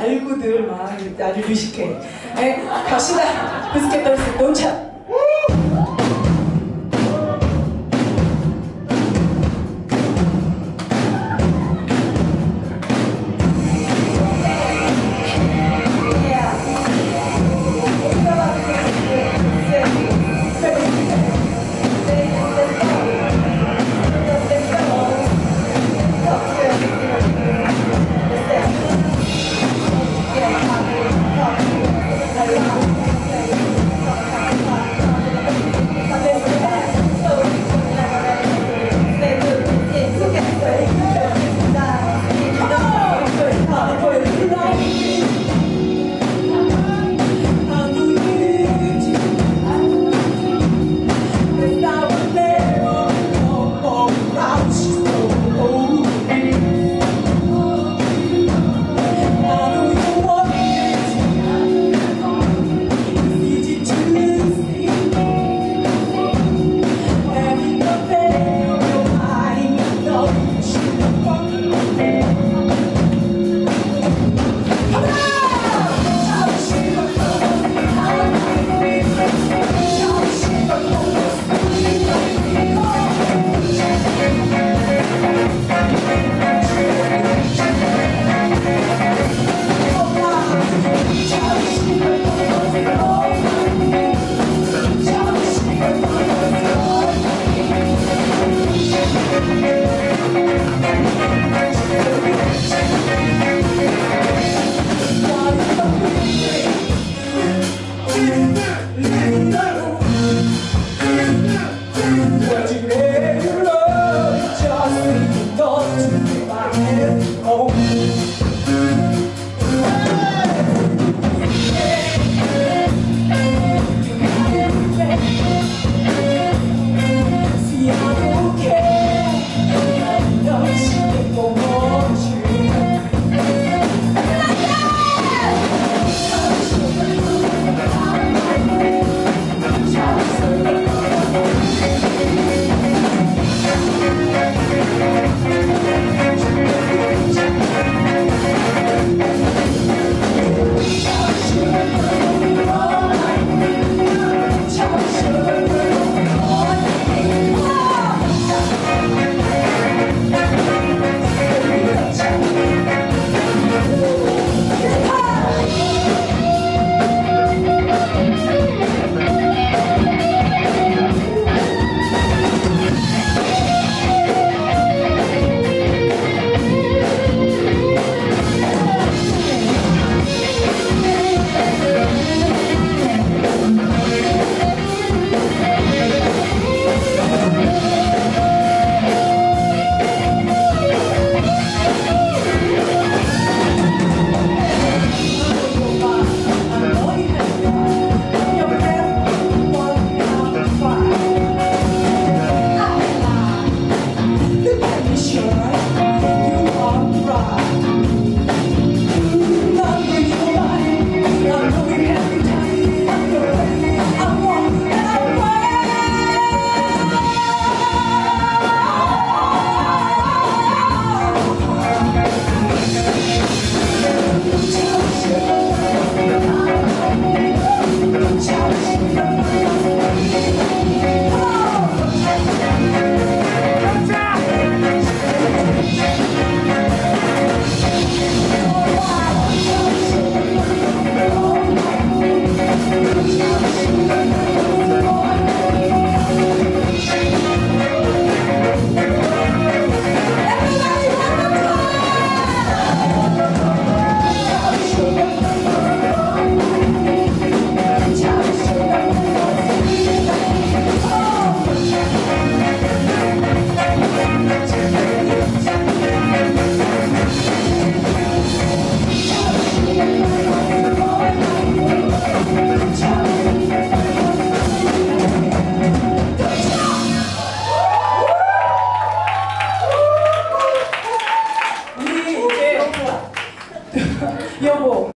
말고들 막 아주 유식해. 네, 갑시다. 비스켓 던스 논차.